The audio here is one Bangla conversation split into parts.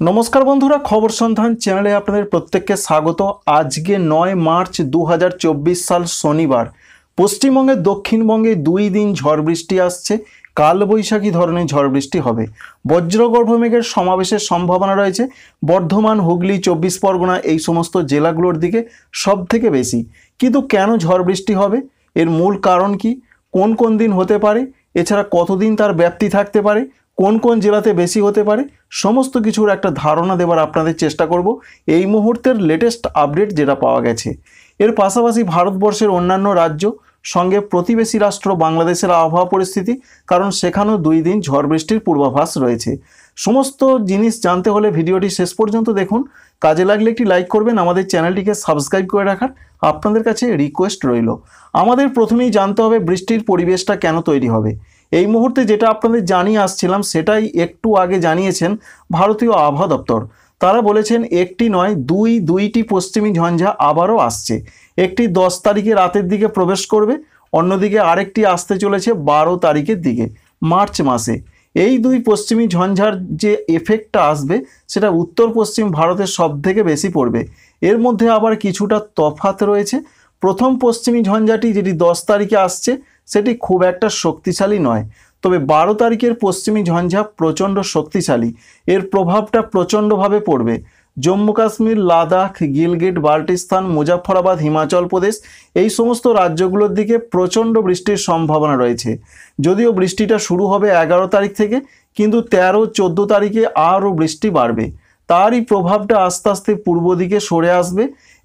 নমস্কার বন্ধুরা, খবর সন্ধান চ্যানেলে আপনাদের প্রত্যেককে স্বাগত। আজকে নয় মার্চ দু হাজার চব্বিশ সাল শনিবার। পশ্চিমবঙ্গে দক্ষিণবঙ্গে দুই দিন ঝড় বৃষ্টি আসছে। কালবৈশাখী ধরনের ঝড় বৃষ্টি হবে। বজ্রগর্ভ মেঘের সমাবেশের সম্ভাবনা রয়েছে। বর্ধমান, হুগলি, চব্বিশ পরগনা এই সমস্ত জেলাগুলোর দিকে সব থেকে বেশি। কিন্তু কেন ঝড় বৃষ্টি হবে? এর মূল কারণ কি? কোন কোন দিন হতে পারে? এছাড়া কতদিন তার ব্যাপ্তি থাকতে পারে? কোন কোন জেলাতে বেশি হতে পারে, সমস্ত কিছুর একটা ধারণা দেবার আপনাদের চেষ্টা করব। এই মুহূর্তের লেটেস্ট আপডেট যেটা পাওয়া গেছে। এর পাশাপাশি ভারতবর্ষের অন্যান্য রাজ্য সঙ্গে প্রতিবেশী রাষ্ট্র বাংলাদেশের আবহাওয়া পরিস্থিতি, কারণ সেখানেও দুই দিন ঝড় বৃষ্টির পূর্বাভাস রয়েছে। সমস্ত জিনিস জানতে হলে ভিডিওটি শেষ পর্যন্ত দেখুন। কাজে লাগলে একটি লাইক করবেন, আমাদের চ্যানেলটিকে সাবস্ক্রাইব করে রাখার আপনাদের কাছে রিকোয়েস্ট রইল। আমাদের প্রথমেই জানতে হবে বৃষ্টির পরিবেশটা কেন তৈরি হবে। এই মুহূর্তে যেটা আপনাদের জানিয়ে আসছিলাম, সেটাই একটু আগে জানিয়েছেন ভারতীয় আবহাওয়া দপ্তর। তারা বলেছেন, একটি নয়, দুই, দুইটি পশ্চিমী ঝঞ্ঝা আবারও আসছে। একটি দশ তারিখে রাতের দিকে প্রবেশ করবে, অন্যদিকে আরেকটি আসতে চলেছে বারো তারিখের দিকে, মার্চ মাসে। এই দুই পশ্চিমী ঝঞ্ঝার যে এফেক্টটা আসবে, সেটা উত্তর পশ্চিম ভারতের সব থেকে বেশি পড়বে। এর মধ্যে আবার কিছুটা তফাত রয়েছে। প্রথম পশ্চিমী ঝঞ্ঝাটি যেটি দশ তারিখে আসছে সেটি খুব একটা শক্তিশালী নয়। তবে বারো তারিখের পশ্চিমী ঝঞ্ঝা প্রচণ্ড শক্তিশালী। এর প্রভাবটা প্রচণ্ডভাবে পড়বে। জম্মু কাশ্মীর, লাদাখ, গিলগিট, বাল্টিস্তান মুজাফরাবাদ হিমাচল প্রদেশ এই সমস্ত রাজ্যগুলোর দিকে প্রচণ্ড বৃষ্টির সম্ভাবনা রয়েছে। যদিও বৃষ্টিটা শুরু হবে এগারো তারিখ থেকে, কিন্তু তেরো, চোদ্দ তারিখে আরও বৃষ্টি বাড়বে। তারই প্রভাবটা আস্তে আস্তে পূর্ব দিকে সরে আসবে।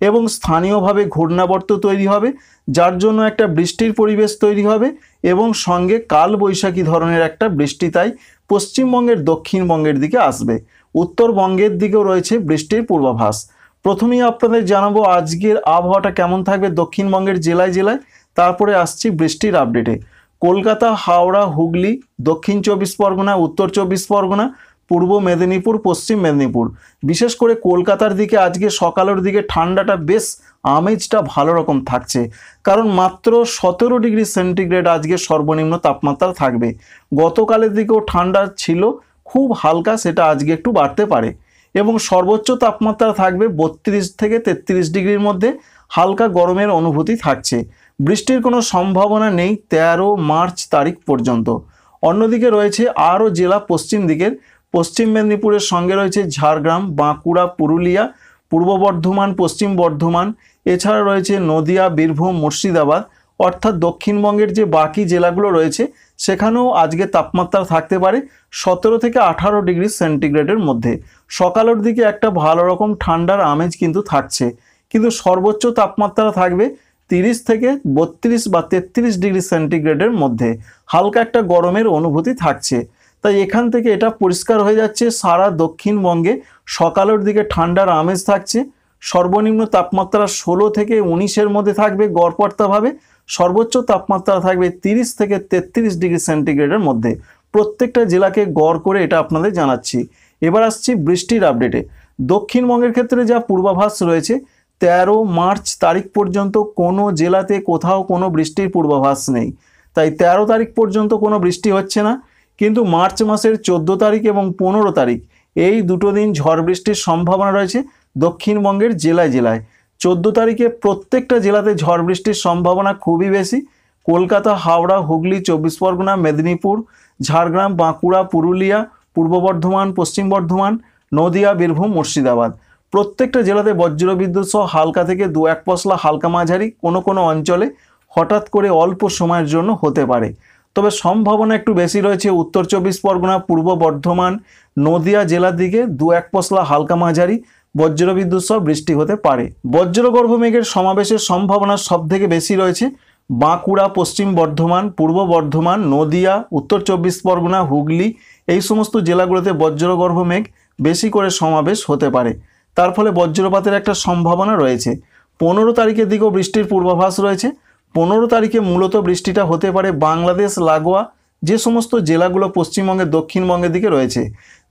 এবং স্থানীয়ভাবে ঘূর্ণাবর্ত তৈরি হবে, যার জন্য একটা বৃষ্টির পরিবেশ তৈরি হবে এবং সঙ্গে কাল বৈশাখী ধরনের একটা বৃষ্টি তাই পশ্চিমবঙ্গের দক্ষিণবঙ্গের দিকে আসবে। উত্তরবঙ্গের দিকেও রয়েছে বৃষ্টির পূর্বাভাস। প্রথমেই আপনাদের জানাব আজকের আবহাওয়াটা কেমন থাকবে দক্ষিণবঙ্গের জেলায় জেলায়, তারপরে আসছি বৃষ্টির আপডেটে কলকাতা, হাওড়া, হুগলি, দক্ষিণ চব্বিশ পরগনা, উত্তর চব্বিশ পরগনা পূর্ব মেদিনীপুর, পশ্চিম মেদিনীপুর। বিশেষ করে কলকাতার দিকে আজকে সকালের দিকে ঠান্ডাটা বেশ আমেজটা ভালো রকম থাকছে। কারণ মাত্র সতেরো ডিগ্রি সেন্টিগ্রেড আজকে সর্বনিম্ন তাপমাত্রা থাকবে। গতকালের দিকেও ঠান্ডা ছিল, খুব হালকা সেটা আজকে একটু বাড়তে পারে। এবং সর্বোচ্চ তাপমাত্রা থাকবে বত্রিশ থেকে তেত্রিশ ডিগ্রির মধ্যে, হালকা গরমের অনুভূতি থাকছে। বৃষ্টির কোনো সম্ভাবনা নেই তেরো মার্চ তারিখ পর্যন্ত। অন্যদিকে রয়েছে আরও জেলা পশ্চিম দিকের পশ্চিম মেদিনীপুরের সঙ্গে রয়েছে ঝাড়গ্রাম, বাঁকুড়া, পুরুলিয়া, পূর্ব বর্ধমান, পশ্চিম বর্ধমান, এছাড়া রয়েছে নদিয়া, বীরভূম, মুর্শিদাবাদ, অর্থাৎ দক্ষিণবঙ্গের যে বাকি জেলাগুলো রয়েছে, সেখানেও আজকে তাপমাত্রা থাকতে পারে সতেরো থেকে আঠারো ডিগ্রি সেন্টিগ্রেডের মধ্যে। সকালের দিকে একটা ভালো রকম ঠান্ডার আমেজ কিন্তু থাকছে। কিন্তু সর্বোচ্চ তাপমাত্রা থাকবে তিরিশ থেকে বত্রিশ বা তেত্রিশ ডিগ্রি সেন্টিগ্রেডের মধ্যে। হালকা একটা গরমের অনুভূতি থাকছে। তাই এখান থেকে এটা পরিষ্কার হয়ে যাচ্ছে। সারা দক্ষিণবঙ্গে সকালের দিকে ঠান্ডার আমেজ থাকছে। সর্বনিম্ন তাপমাত্রা ষোলো থেকে উনিশের মধ্যে থাকবে গড়পড়তাভাবে। সর্বোচ্চ তাপমাত্রা থাকবে তিরিশ থেকে তেত্রিশ ডিগ্রি সেন্টিগ্রেডের মধ্যে। প্রত্যেকটা জেলাকে গড় করে এটা আপনাদের জানাচ্ছি। এবার আসছি বৃষ্টির আপডেটে। দক্ষিণবঙ্গের ক্ষেত্রে যা পূর্বাভাস রয়েছে, তেরো মার্চ তারিখ পর্যন্ত কোনো জেলাতে কোথাও কোনো বৃষ্টির পূর্বাভাস নেই। তাই তেরো তারিখ পর্যন্ত কোনো বৃষ্টি হচ্ছে না। কিন্তু মার্চ মাসের চোদ্দ তারিখ এবং পনেরো তারিখ, এই দুটো দিন ঝড় বৃষ্টির সম্ভাবনা রয়েছে দক্ষিণবঙ্গের জেলায় জেলায়। চোদ্দ তারিখে প্রত্যেকটা জেলাতে ঝড় বৃষ্টির সম্ভাবনা খুবই বেশি। কলকাতা, হাওড়া, হুগলি, চব্বিশ পরগনা, মেদিনীপুর, ঝাড়গ্রাম, বাঁকুড়া, পুরুলিয়া, পূর্ব বর্ধমান, পশ্চিম বর্ধমান, নদিয়া, বীরভূম, মুর্শিদাবাদ। প্রত্যেকটা জেলাতে বজ্রবিদ্যুৎ সহ হালকা থেকে দু এক পশলা হালকা মাঝারি কোনো কোনো অঞ্চলে হঠাৎ করে অল্প সময়ের জন্য হতে পারে। তবে সম্ভাবনা একটু বেশি রয়েছে উত্তর চব্বিশ পরগনা, পূর্ব বর্ধমান, নদিয়া জেলার দিকে দু এক পশলা হালকা মাঝারি, বজ্রবিদ্যুৎ সহ বৃষ্টি হতে পারে। বজ্রগর্ভ মেঘের সমাবেশের সম্ভাবনা সব থেকে বেশি রয়েছে বাঁকুড়া, পশ্চিম বর্ধমান, পূর্ব বর্ধমান, নদিয়া, উত্তর চব্বিশ পরগনা, হুগলি, এই সমস্ত জেলাগুলোতে বজ্রগর্ভ মেঘ বেশি করে সমাবেশ হতে পারে। তার ফলে বজ্রপাতের একটা সম্ভাবনা রয়েছে। পনেরো তারিখের দিকেও বৃষ্টির পূর্বাভাস রয়েছে। পনেরো তারিখে মূলত বৃষ্টিটা হতে পারে বাংলাদেশ, লাগোয়া, যে সমস্ত জেলাগুলো পশ্চিমবঙ্গের দক্ষিণবঙ্গের দিকে রয়েছে।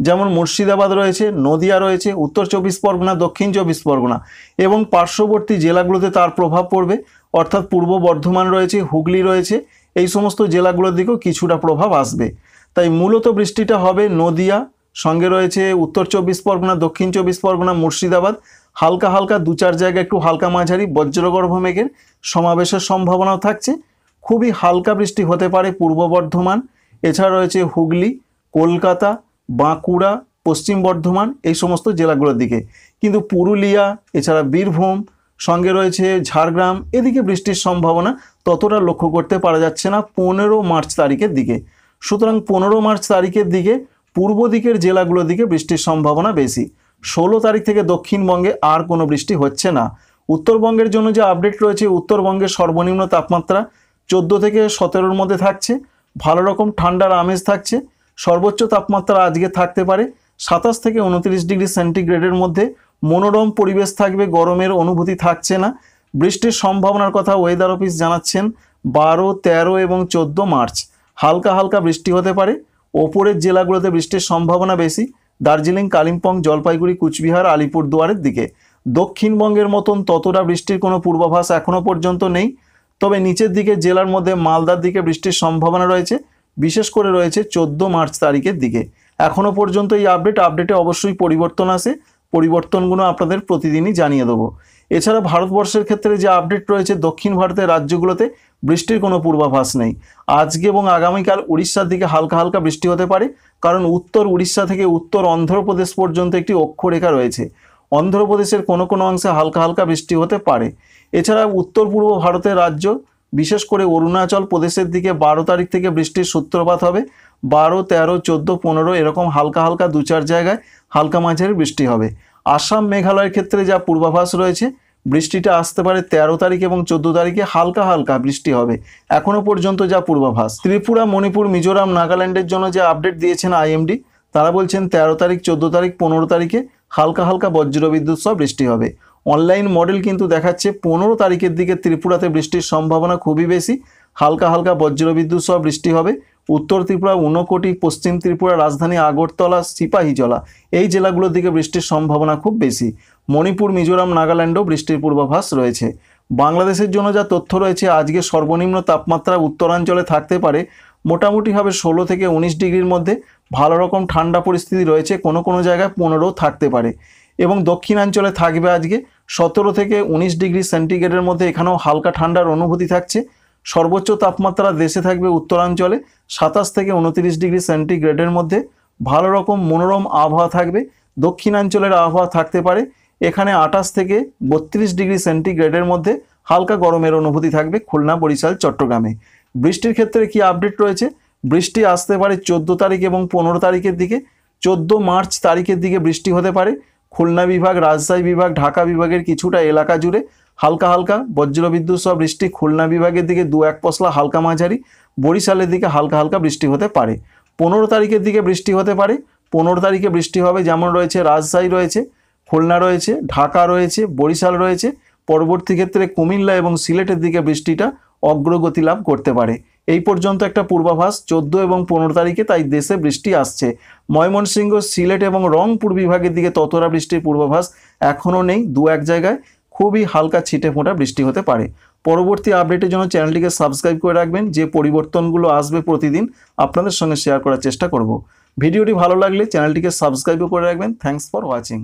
যেমন মুর্শিদাবাদ রয়েছে, নদিয়া রয়েছে, উত্তর চব্বিশ পরগনা, দক্ষিণ চব্বিশ পরগনা এবং পার্শ্ববর্তী জেলাগুলোতে তার প্রভাব পড়বে। অর্থাৎ পূর্ব বর্ধমান রয়েছে, হুগলি রয়েছে, এই সমস্ত জেলাগুলোর দিকেও কিছুটা প্রভাব আসবে। তাই মূলত বৃষ্টিটা হবে নদিয়া, সঙ্গে রয়েছে উত্তর চব্বিশ পরগনা, দক্ষিণ চব্বিশ পরগনা, মুর্শিদাবাদ হালকা হালকা দু চার জায়গায় একটু হালকা মাঝারি বজ্রগর্ভ মেঘের সমাবেশের সম্ভাবনাও থাকছে। খুবই হালকা বৃষ্টি হতে পারে পূর্ব বর্ধমান, এছাড়া রয়েছে হুগলি, কলকাতা, বাঁকুড়া, পশ্চিম বর্ধমান, এই সমস্ত জেলাগুলোর দিকে। কিন্তু পুরুলিয়া, এছাড়া বীরভূম, সঙ্গে রয়েছে ঝাড়গ্রাম, এদিকে বৃষ্টির সম্ভাবনা ততটা লক্ষ্য করতে পারা যাচ্ছে না পনেরো মার্চ তারিখের দিকে। সুতরাং পনেরো মার্চ তারিখের দিকে পূর্ব দিকের জেলাগুলোর দিকে বৃষ্টির সম্ভাবনা বেশি। ষোলো তারিখ থেকে দক্ষিণবঙ্গে আর কোনো বৃষ্টি হচ্ছে না। উত্তরবঙ্গের জন্য যে আপডেট রয়েছে, উত্তরবঙ্গের সর্বনিম্ন তাপমাত্রা চোদ্দ থেকে সতেরোর মধ্যে থাকছে। ভালো রকম ঠান্ডার আমেজ থাকছে। সর্বোচ্চ তাপমাত্রা আজকে থাকতে পারে সাতাশ থেকে উনত্রিশ ডিগ্রি সেন্টিগ্রেডের মধ্যে। মনোরম পরিবেশ থাকবে, গরমের অনুভূতি থাকছে না। বৃষ্টির সম্ভাবনার কথা ওয়েদার অফিস জানাচ্ছেন, বারো, তেরো এবং চোদ্দ মার্চ। হালকা হালকা বৃষ্টি হতে পারে। ওপরের জেলাগুলোতে বৃষ্টির সম্ভাবনা বেশি। দার্জিলিং, কালিম্পং, জলপাইগুড়ি, কুচবিহার আলিপুর দুয়ারের দিকে। দক্ষিণবঙ্গের মতন ততটা বৃষ্টির কোনো পূর্বাভাস এখনও পর্যন্ত নেই। তবে নিচের দিকে জেলার মধ্যে মালদার দিকে বৃষ্টির সম্ভাবনা রয়েছে। বিশেষ করে রয়েছে চোদ্দ মার্চ তারিখের দিকে। এখনও পর্যন্ত এই আপডেট আপডেটে অবশ্যই পরিবর্তন আসে। পরিবর্তনগুলো আপনাদের প্রতিদিনই জানিয়ে দেবো। এছাড়া ভারতবর্ষের ক্ষেত্রে যে আপডেট রয়েছে, দক্ষিণ ভারতের রাজ্যগুলোতে বৃষ্টির কোনো পূর্বাভাস নেই। আজকে এবং আগামীকাল উড়িষ্যার দিকে হালকা হালকা বৃষ্টি হতে পারে, কারণ উত্তর উড়িষ্যা থেকে উত্তর অন্ধ্রপ্রদেশ পর্যন্ত একটি অক্ষরেখা রয়েছে। অন্ধ্রপ্রদেশের কোনো কোনো অংশে হালকা হালকা বৃষ্টি হতে পারে। এছাড়া উত্তর পূর্ব ভারতের রাজ্য, বিশেষ করে অরুণাচল প্রদেশের দিকে বারো তারিখ থেকে বৃষ্টির সূত্রপাত হবে। বারো, তেরো, চোদ্দ, পনেরো এরকম হালকা হালকা দু চার জায়গায় হালকা মাঝারি বৃষ্টি হবে। আসাম মেঘালয়ের ক্ষেত্রে যা পূর্বাভাস রয়েছে, বৃষ্টিটা আসতে পারে তেরো তারিখ এবং চোদ্দ তারিখে হালকা হালকা বৃষ্টি হবে। এখনও পর্যন্ত যা পূর্বাভাস। ত্রিপুরা, মণিপুর, মিজোরাম, নাগাল্যান্ডের জন্য যে আপডেট দিয়েছেন আইএমডি, তারা বলছেন তেরো তারিখ, চোদ্দ তারিখ, পনেরো তারিখে হালকা হালকা বজ্রবিদ্যুৎ সহ বৃষ্টি হবে। অনলাইন মডেল কিন্তু দেখাচ্ছে পনেরো তারিখের দিকে ত্রিপুরাতে বৃষ্টির সম্ভাবনা খুবই বেশি, হালকা হালকা বজ্রবিদ্যুৎ সহ বৃষ্টি হবে। উত্তর ত্রিপুরা, ঊনকোটি, পশ্চিম ত্রিপুরা, রাজধানী আগরতলা সিপাহীজলা এই জেলাগুলোর দিকে বৃষ্টির সম্ভাবনা খুব বেশি। মণিপুর, মিজোরাম, নাগাল্যান্ডেও বৃষ্টির পূর্বাভাস রয়েছে। বাংলাদেশের জন্য যা তথ্য রয়েছে, আজকে সর্বনিম্ন তাপমাত্রা উত্তরাঞ্চলে থাকতে পারে মোটামুটিভাবে ষোলো থেকে উনিশ ডিগ্রির মধ্যে। ভালো রকম ঠান্ডা পরিস্থিতি রয়েছে, কোনো কোনো জায়গায় পনেরো থাকতে পারে। এবং দক্ষিণাঞ্চলে থাকবে আজকে সতেরো থেকে উনিশ ডিগ্রি সেন্টিগ্রেডের মধ্যে। এখানেও হালকা ঠান্ডার অনুভূতি থাকছে। সর্বোচ্চ তাপমাত্রা দেশে থাকবে উত্তরাঞ্চলে সাতাশ থেকে উনত্রিশ ডিগ্রি সেন্টিগ্রেডের মধ্যে। ভালো রকম মনোরম আবহাওয়া থাকবে। দক্ষিণাঞ্চলের আবহাওয়া থাকতে পারে। এখানে আঠাশ থেকে বত্রিশ ডিগ্রি সেন্টিগ্রেডের মধ্যে হালকা গরমের অনুভূতি থাকবে খুলনা, বরিশাল, চট্টগ্রামে। বৃষ্টির ক্ষেত্রে কি আপডেট রয়েছে? বৃষ্টি আসতে পারে চোদ্দ তারিখ এবং পনেরো তারিখের দিকে। চোদ্দ মার্চ তারিখের দিকে বৃষ্টি হতে পারে। খুলনা বিভাগ, রাজশাহী বিভাগ, ঢাকা বিভাগের কিছুটা এলাকা জুড়ে হালকা হালকা বজ্রবিদ্যুৎ সহ বৃষ্টি খুলনা বিভাগের দিকে দু এক পশলা হালকা মাঝারি, বরিশালের দিকে হালকা হালকা বৃষ্টি হতে পারে। পনেরো তারিখের দিকে বৃষ্টি হতে পারে। পনেরো তারিখে বৃষ্টি হবে, যেমন রয়েছে রাজশাহী রয়েছে, খুলনা রয়েছে, ঢাকা রয়েছে, বরিশাল রয়েছে। পরবর্তী ক্ষেত্রে কুমিল্লা এবং সিলেটের দিকে বৃষ্টিটা অগ্রগতি লাভ করতে পারে। এই পর্যন্ত একটা পূর্বাভাস, চোদ্দ এবং পনেরো তারিখে তাই দেশে বৃষ্টি আসছে। ময়মনসিংহ, সিলেট এবং রংপুর বিভাগের দিকে ততটা বৃষ্টির পূর্বাভাস এখনও নেই, দু এক জায়গায়। খুবই হালকা ছিটে ফোঁটা বৃষ্টি হতে পারে। পরবর্তী আপডেটের জন্য চ্যানেলটিকে সাবস্ক্রাইব করে রাখবেন, যে পরিবর্তনগুলো আসবে প্রতিদিন আপনাদের সঙ্গে শেয়ার করার চেষ্টা করব। ভিডিওটি ভালো লাগলে চ্যানেলটিকে সাবস্ক্রাইবও করে রাখবেন। Thanks for watching.